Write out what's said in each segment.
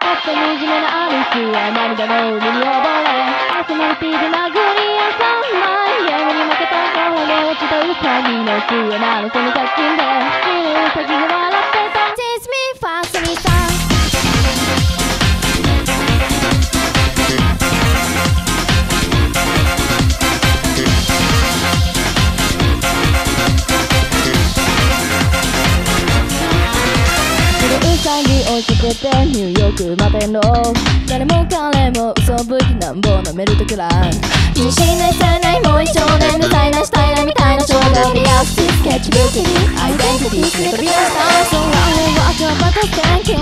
だって惨めなアリスは涙の海に溺れパーソナリティで殴り合さないゲームに負けた転げ落ちたウサギの末なのその借金で死ぬウサギが笑追いかけてニューヨークまで。の誰も彼も嘘吹きなんぼ舐めるとくらい自信なされないもう一少年で体内したいなみたいな衝動でやすスケッチブッキーアイデンティティ詰め飛び出したそうあれは赤バカって嫌いな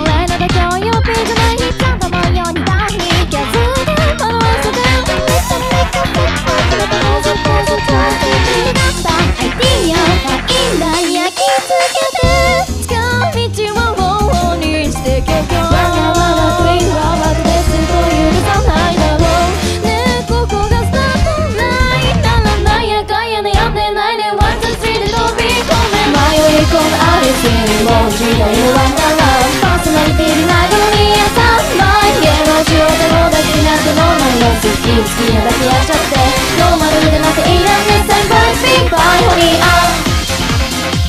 もう時代はならパーソナリティで殴り合さないゲームをしようってもだけなんてノーマルの好き好きなだけやっちゃってノーマルでなくいいなんて先輩ピンバイホニーアッ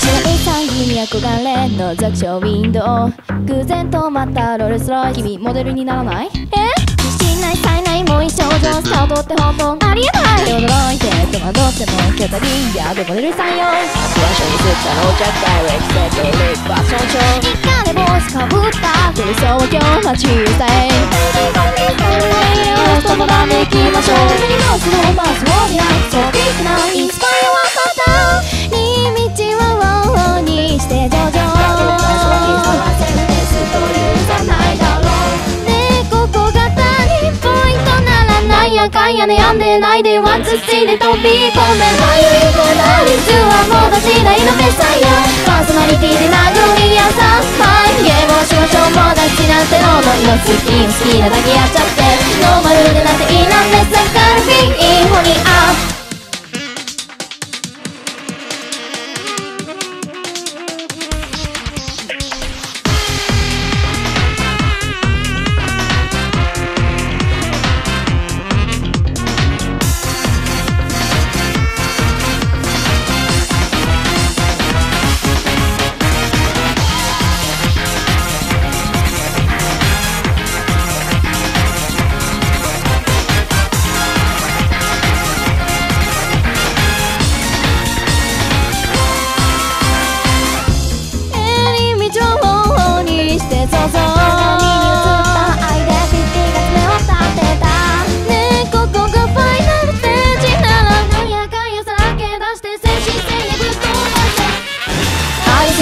白い産業に憧れ覗くショーウィンドウ偶然止まったロールスロイ君モデルにならないえない才ないもう一少女スタートって本当ありえない驚いて戸惑ってもキャタリンやでモデルさんよフワションにすったローチャックダイクセットリックファッションショー一家で帽子かぶった理想は今日待ち受け友達で行きましょう君のそのパスをやかんやねやんでないでワンツースリーで飛び込め迷い込んだリスはもう時代のメサイアパーソナリティで。殴り合さないゲームをしましょうもう大好きなんて思いの好き好きなだけやっちゃってノーマルでなんていいなんでさからビーホニーア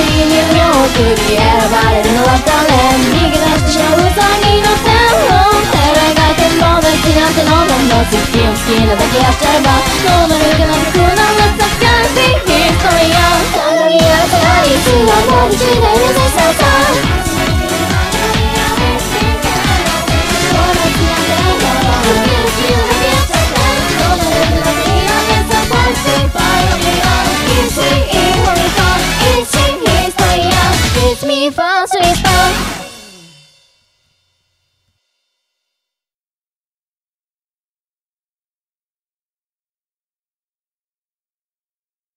にニューヨークに選ばれるのは誰逃げ出してしまうウサギの天を照れが展望が好きなんてのもの好きを好きなだけやっちゃえばノーマルがなくなるさキャンピーヒストリア探り合うアリスはもう時代のささ